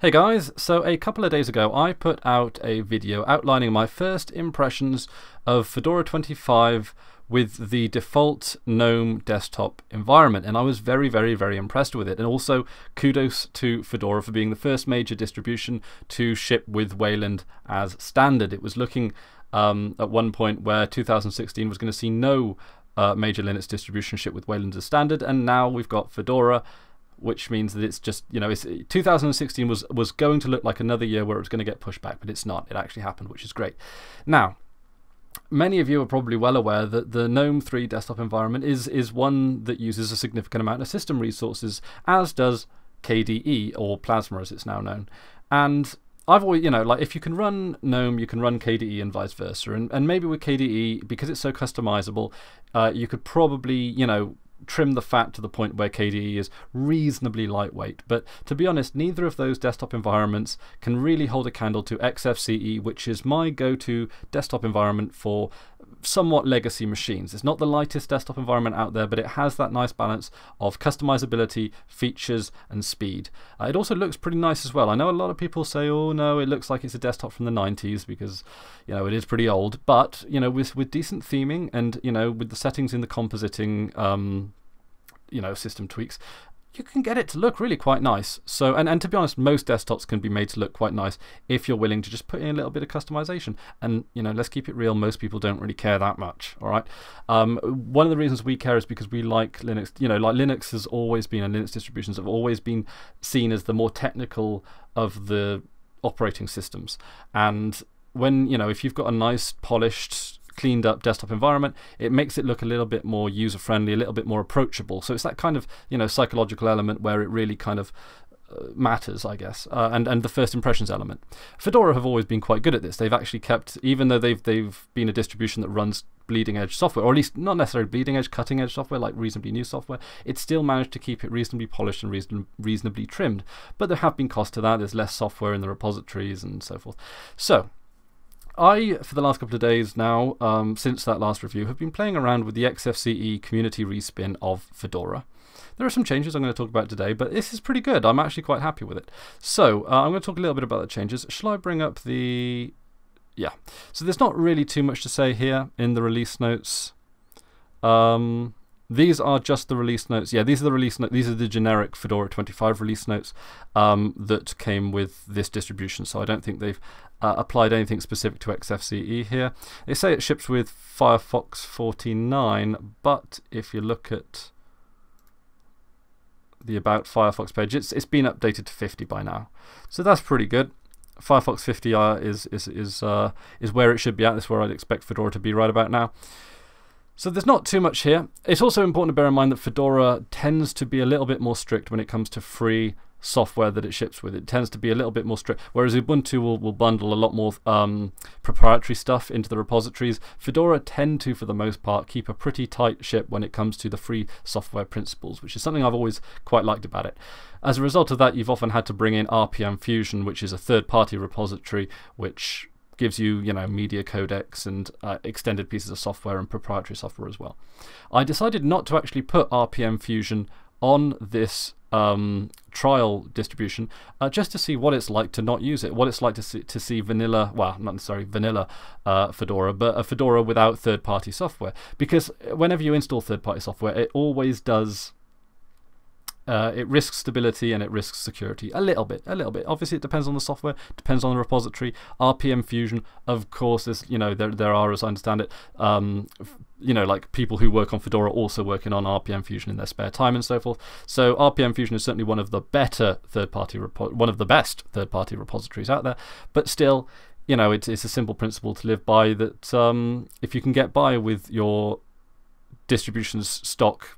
Hey guys, so a couple of days ago I put out a video outlining my first impressions of Fedora 25 with the default GNOME desktop environment and I was very very very impressed with it and also kudos to Fedora for being the first major distribution to ship with Wayland as standard. It was looking um, at one point where 2016 was going to see no uh, major Linux distribution ship with Wayland as standard and now we've got Fedora which means that it's just you know it's 2016 was was going to look like another year where it was going to get pushed back, but it's not. It actually happened, which is great. Now, many of you are probably well aware that the GNOME 3 desktop environment is is one that uses a significant amount of system resources, as does KDE or Plasma as it's now known, and I've always, you know, like if you can run GNOME, you can run KDE and vice versa. And, and maybe with KDE, because it's so customizable, uh, you could probably, you know, trim the fat to the point where KDE is reasonably lightweight. But to be honest, neither of those desktop environments can really hold a candle to XFCE, which is my go to desktop environment for somewhat legacy machines. It's not the lightest desktop environment out there, but it has that nice balance of customizability, features, and speed. Uh, it also looks pretty nice as well. I know a lot of people say, "Oh no, it looks like it's a desktop from the 90s," because you know it is pretty old. But you know, with with decent theming and you know with the settings in the compositing. Um, you know system tweaks you can get it to look really quite nice. So, and, and to be honest, most desktops can be made to look quite nice if you're willing to just put in a little bit of customization. And, you know, let's keep it real, most people don't really care that much, all right? Um, one of the reasons we care is because we like Linux, you know, like Linux has always been, and Linux distributions have always been seen as the more technical of the operating systems. And when, you know, if you've got a nice, polished, cleaned up desktop environment, it makes it look a little bit more user friendly, a little bit more approachable. So it's that kind of you know psychological element where it really kind of uh, matters, I guess, uh, and and the first impressions element. Fedora have always been quite good at this. They've actually kept, even though they've they've been a distribution that runs bleeding edge software, or at least not necessarily bleeding edge, cutting edge software like reasonably new software. It's still managed to keep it reasonably polished and reason, reasonably trimmed. But there have been costs to that. There's less software in the repositories and so forth. So I, for the last couple of days now, um, since that last review, have been playing around with the XFCE community respin of Fedora. There are some changes I'm going to talk about today, but this is pretty good. I'm actually quite happy with it. So, uh, I'm going to talk a little bit about the changes. Shall I bring up the. Yeah. So, there's not really too much to say here in the release notes. Um, these are just the release notes. Yeah, these are the release notes. These are the generic Fedora 25 release notes um, that came with this distribution. So I don't think they've uh, applied anything specific to XFCE here. They say it ships with Firefox 49, but if you look at the About Firefox page, it's, it's been updated to 50 by now. So that's pretty good. Firefox 50 uh, is, is, is, uh, is where it should be at. This is where I'd expect Fedora to be right about now. So there's not too much here. It's also important to bear in mind that Fedora tends to be a little bit more strict when it comes to free software that it ships with. It tends to be a little bit more strict, whereas Ubuntu will, will bundle a lot more um, proprietary stuff into the repositories. Fedora tend to, for the most part, keep a pretty tight ship when it comes to the free software principles, which is something I've always quite liked about it. As a result of that, you've often had to bring in RPM Fusion, which is a third-party repository, which gives you, you know, media codecs and uh, extended pieces of software and proprietary software as well. I decided not to actually put RPM Fusion on this um, trial distribution uh, just to see what it's like to not use it, what it's like to see, to see vanilla, well, not necessarily vanilla uh, Fedora, but a Fedora without third party software. Because whenever you install third party software, it always does uh, it risks stability and it risks security a little bit, a little bit. Obviously, it depends on the software, depends on the repository. RPM Fusion, of course, is you know there there are, as I understand it, um, you know like people who work on Fedora also working on RPM Fusion in their spare time and so forth. So RPM Fusion is certainly one of the better third-party one of the best third-party repositories out there. But still, you know, it's it's a simple principle to live by that um, if you can get by with your distribution's stock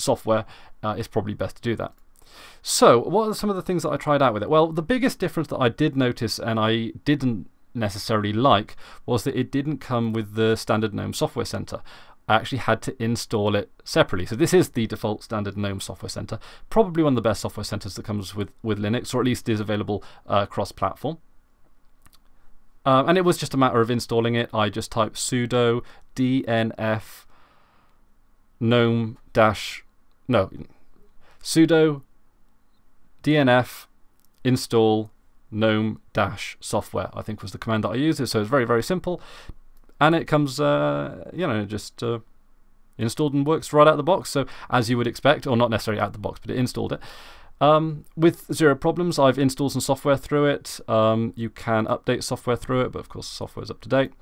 software, uh, it's probably best to do that. So, what are some of the things that I tried out with it? Well, the biggest difference that I did notice and I didn't necessarily like was that it didn't come with the standard GNOME Software Center. I actually had to install it separately. So this is the default standard GNOME Software Center, probably one of the best software centers that comes with, with Linux, or at least is available uh, cross-platform. Um, and it was just a matter of installing it. I just typed sudo dnf gnome dash no, sudo dnf install gnome dash software. I think was the command that I used. So it's very very simple, and it comes uh, you know just uh, installed and works right out of the box. So as you would expect, or not necessarily out of the box, but it installed it. Um, with zero problems, I've installed some software through it. Um, you can update software through it, but of course software is up to date.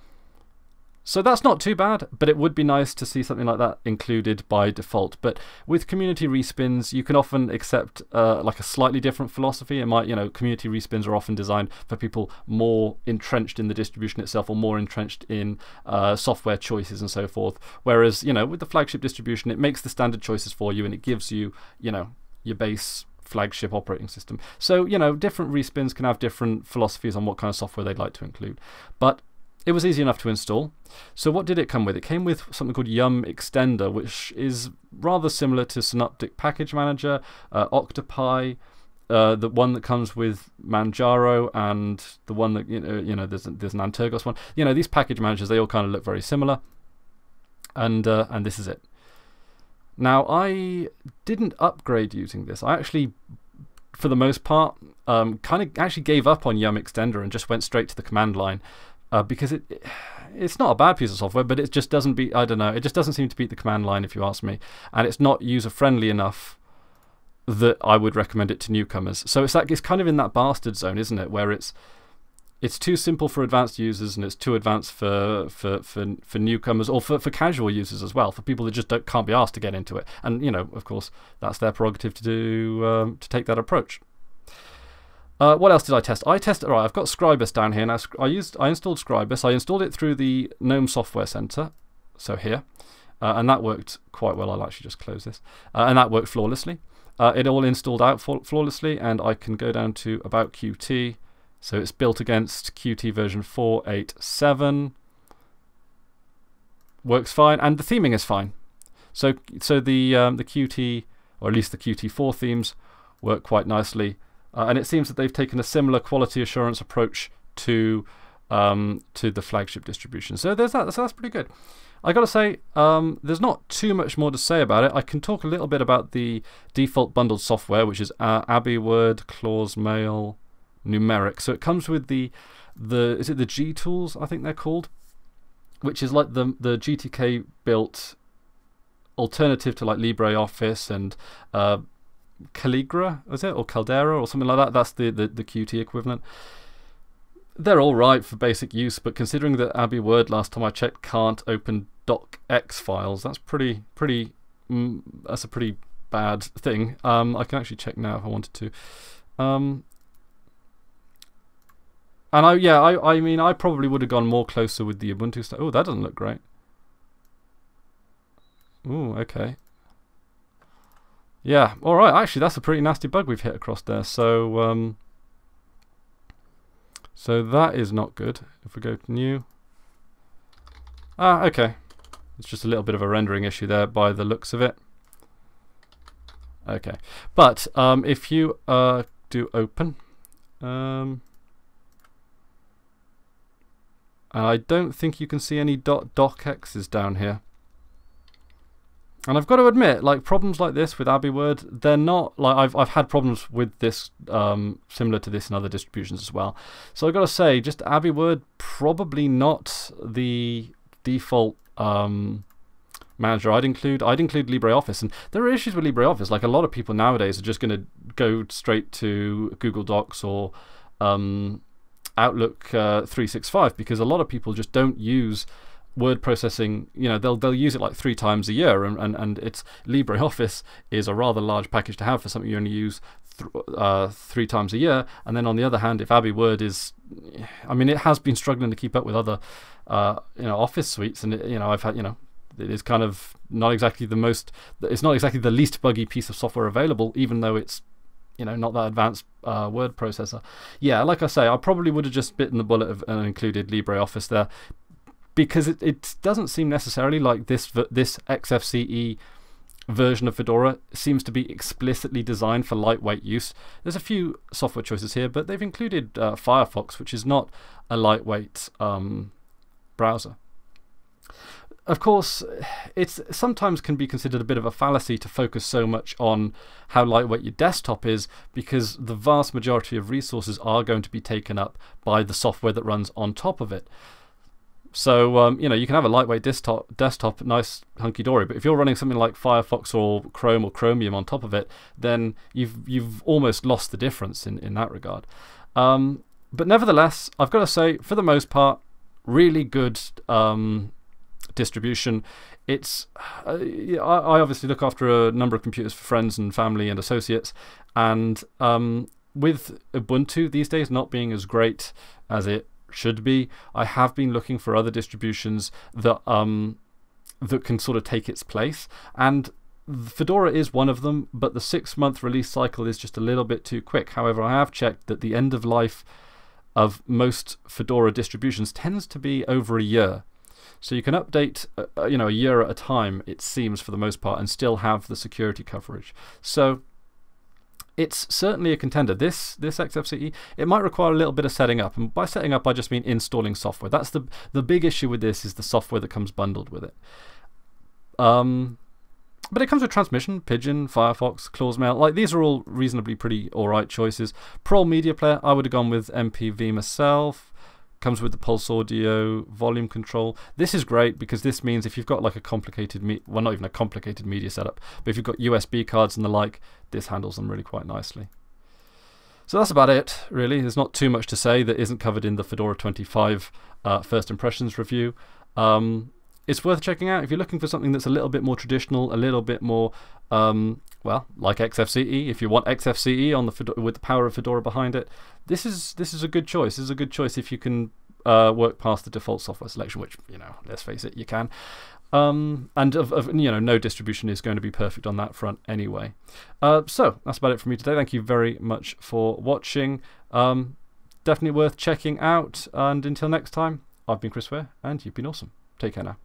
So that's not too bad, but it would be nice to see something like that included by default. But with community respins, you can often accept uh, like a slightly different philosophy. It might, you know, community respins are often designed for people more entrenched in the distribution itself or more entrenched in uh, software choices and so forth. Whereas, you know, with the flagship distribution, it makes the standard choices for you and it gives you, you know, your base flagship operating system. So, you know, different respins can have different philosophies on what kind of software they'd like to include. But it was easy enough to install. So what did it come with? It came with something called Yum Extender, which is rather similar to Synaptic Package Manager, uh, Octopi, uh, the one that comes with Manjaro, and the one that you know, you know there's there's an Antergos one. You know these package managers they all kind of look very similar, and uh, and this is it. Now I didn't upgrade using this. I actually, for the most part, um, kind of actually gave up on Yum Extender and just went straight to the command line uh, because it, it's not a bad piece of software, but it just doesn't beat. I don't know. It just doesn't seem to beat the command line, if you ask me, and it's not user friendly enough that I would recommend it to newcomers. So it's like it's kind of in that bastard zone, isn't it? Where it's it's too simple for advanced users and it's too advanced for for for, for newcomers or for, for casual users as well, for people that just can't be asked to get into it. And you know, of course, that's their prerogative to do um, to take that approach. Uh, what else did I test? I tested. Right, I've got Scribus down here. Now, I used, I installed Scribus. I installed it through the GNOME Software Center, so here, uh, and that worked quite well. I'll actually just close this, uh, and that worked flawlessly. Uh, it all installed out flawlessly, and I can go down to About Qt. So it's built against Qt version 4.8.7. Works fine, and the theming is fine. So, so the um, the Qt, or at least the Qt4 themes, work quite nicely. Uh, and it seems that they've taken a similar quality assurance approach to um, to the flagship distribution. So there's that. So that's pretty good. I got to say, um, there's not too much more to say about it. I can talk a little bit about the default bundled software, which is uh, Abby Word, Claws Mail, Gnumeric. So it comes with the the is it the G tools? I think they're called, which is like the the GTK built alternative to like LibreOffice and uh, Calligra, is it? Or Caldera or something like that. That's the, the, the Qt equivalent. They're all right for basic use, but considering that AbiWord last time I checked can't open docx files, that's pretty pretty mm, that's a pretty bad thing. Um, I can actually check now if I wanted to. Um, and I yeah I I mean I probably would have gone more closer with the Ubuntu stuff. Oh, that doesn't look great. Oh, okay. Yeah, alright, actually that's a pretty nasty bug we've hit across there. So, um, so that is not good. If we go to new. Ah, okay. It's just a little bit of a rendering issue there by the looks of it. Okay, but um, if you uh, do open, um, and I don't think you can see any .docx's down here. And I've got to admit, like problems like this with AbiWord, they're not like I've I've had problems with this um, similar to this in other distributions as well. So I've got to say, just AbiWord probably not the default um, manager I'd include. I'd include LibreOffice, and there are issues with LibreOffice. Like a lot of people nowadays are just going to go straight to Google Docs or um, Outlook uh, 365 because a lot of people just don't use word processing, you know, they'll they'll use it like three times a year, and and, and it's LibreOffice is a rather large package to have for something you only use th uh, three times a year. And then on the other hand, if AbiWord is, I mean, it has been struggling to keep up with other, uh, you know, Office suites, and it, you know, I've had, you know, it is kind of not exactly the most, it's not exactly the least buggy piece of software available, even though it's you know, not that advanced uh, word processor. Yeah, like I say, I probably would have just bitten the bullet of, and included LibreOffice there because it, it doesn't seem necessarily like this this XFCE version of Fedora seems to be explicitly designed for lightweight use. There's a few software choices here, but they've included uh, Firefox, which is not a lightweight um, browser. of course, it sometimes can be considered a bit of a fallacy to focus so much on how lightweight your desktop is because the vast majority of resources are going to be taken up by the software that runs on top of it. So um, you know you can have a lightweight desktop, desktop, nice hunky dory, but if you're running something like Firefox or Chrome or Chromium on top of it, then you've you've almost lost the difference in in that regard. Um, but nevertheless, I've got to say, for the most part, really good um, distribution. It's uh, I obviously look after a number of computers for friends and family and associates, and um, with Ubuntu these days not being as great as it should be, I have been looking for other distributions that um, that can sort of take its place, and Fedora is one of them, but the six month release cycle is just a little bit too quick. However, I have checked that the end of life of most Fedora distributions tends to be over a year. So you can update, uh, uh, you know, a year at a time, it seems, for the most part, and still have the security coverage. So it's certainly a contender. This this XFCE, it might require a little bit of setting up. And by setting up, I just mean installing software. That's the, the big issue with this is the software that comes bundled with it. Um, but it comes with transmission, Pidgin, Firefox, Claws Mail. Like these are all reasonably pretty alright choices. Parole Media Player, I would have gone with MPV myself. Comes with the Pulse Audio volume control. This is great because this means if you've got like a complicated, well, not even a complicated media setup, but if you've got USB cards and the like, this handles them really quite nicely. So that's about it, really. There's not too much to say that isn't covered in the Fedora 25 uh, first impressions review. Um, it's worth checking out if you're looking for something that's a little bit more traditional, a little bit more, um, well, like XFCE. If you want XFCE on the Fedora, with the power of Fedora behind it, this is this is a good choice. This is a good choice if you can uh, work past the default software selection, which you know, let's face it, you can. Um, and of, of, you know, no distribution is going to be perfect on that front anyway. Uh, so that's about it for me today. Thank you very much for watching. Um, definitely worth checking out. And until next time, I've been Chris Were, and you've been awesome. Take care now.